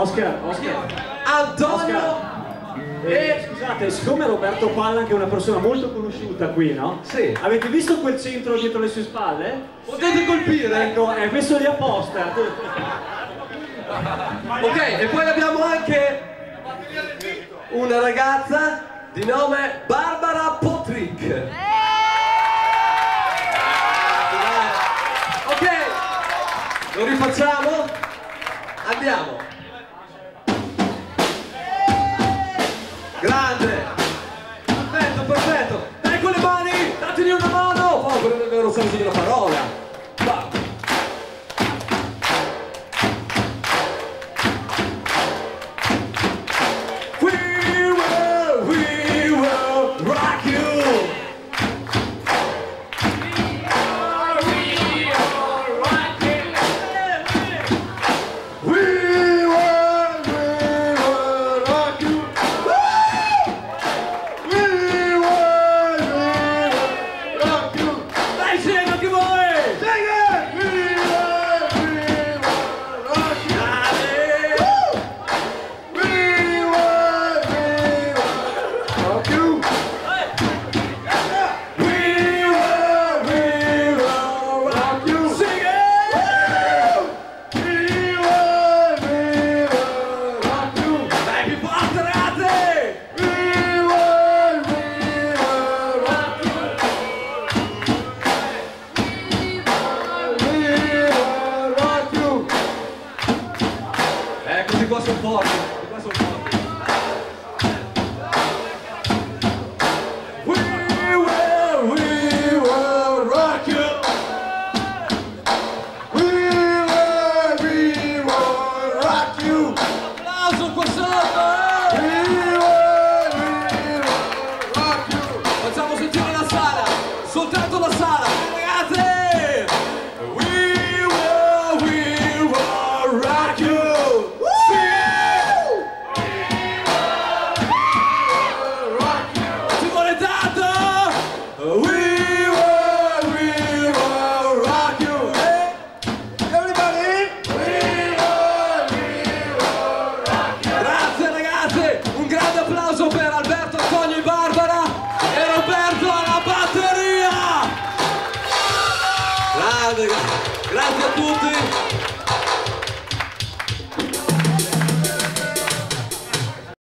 Oscar, Oscar. Antonio Eh, scusate, siccome Roberto Palla che è una persona molto conosciuta qui, no? Sì. Avete visto quel centro dietro le sue spalle? potete colpire Ecco, è messo lì apposta. ok e poi abbiamo anche una ragazza di nome Barbara Potrick ok lo rifacciamo andiamo テリオ・ロマーノ、まあ、これがロサンゼルスの negócio de top. Здравствуйте, Тунты!